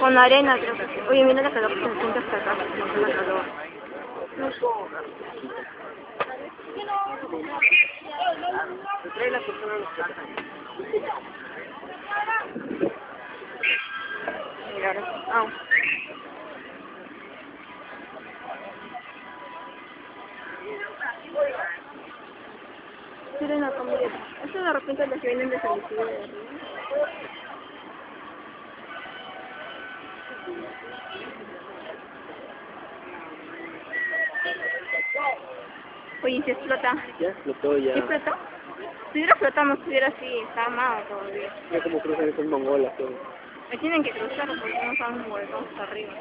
Con arena creo. Oye, mira la calor que se siente hasta acá. No la calor. No la. Miren acá, miren. Eso de repente los vienen de San de. Oye, ¿se explota? Ya explotó ya. ¿Sí explotó? Si hubiera explotado no estuviera así, está amado todavía. Ya como cruzan esas mongolas todo. Me tienen que cruzar porque no están huevos hasta arriba.